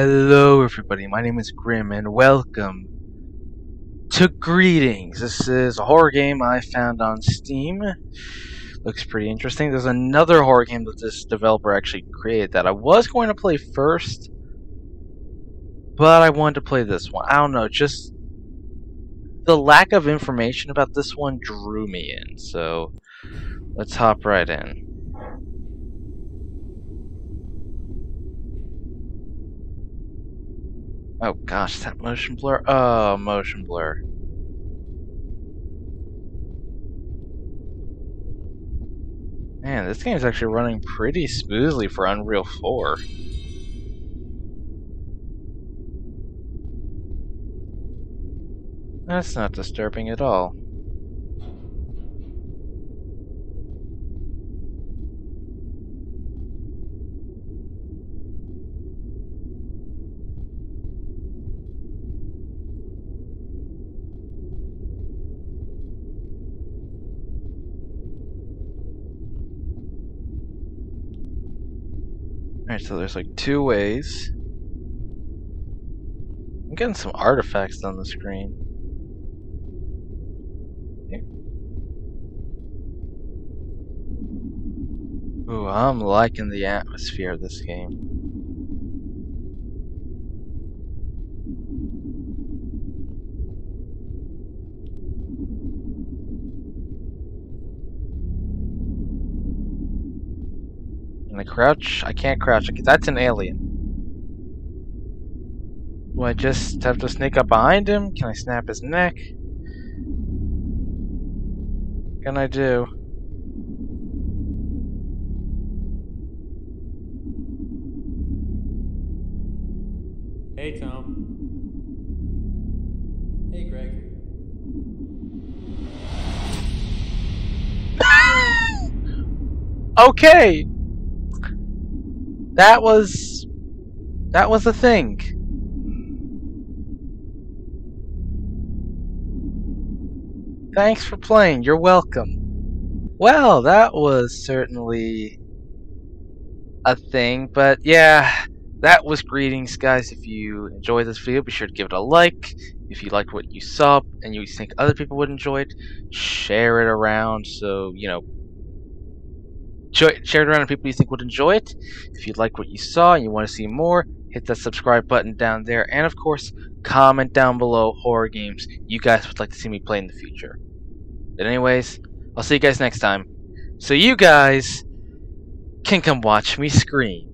Hello everybody, my name is Grim and welcome to Greetings. This is a horror game I found on Steam. Looks pretty interesting. There's another horror game that this developer actually created that I was going to play first, but I wanted to play this one. I don't know, just the lack of information about this one drew me in, so let's hop right in. Oh gosh, that motion blur. Oh, motion blur. Man, this game is actually running pretty smoothly for Unreal 4. That's not disturbing at all. Alright, so there's like two ways. I'm getting some artifacts on the screen. Ooh, I'm liking the atmosphere of this game. Can I crouch? I can't crouch that's an alien. Do I just have to sneak up behind him? Can I snap his neck? What can I do? Hey, Tom. Hey, Greg. okay. That was that was a thing. Thanks for playing. You're welcome. Well, that was certainly a thing, but yeah, that was greetings, guys. If you enjoyed this video, be sure to give it a like. If you liked what you saw and you think other people would enjoy it, share it around so, you know, share it around to people you think would enjoy it. If you like what you saw and you want to see more, hit that subscribe button down there. And of course, comment down below horror games you guys would like to see me play in the future. But anyways, I'll see you guys next time. So you guys can come watch me scream.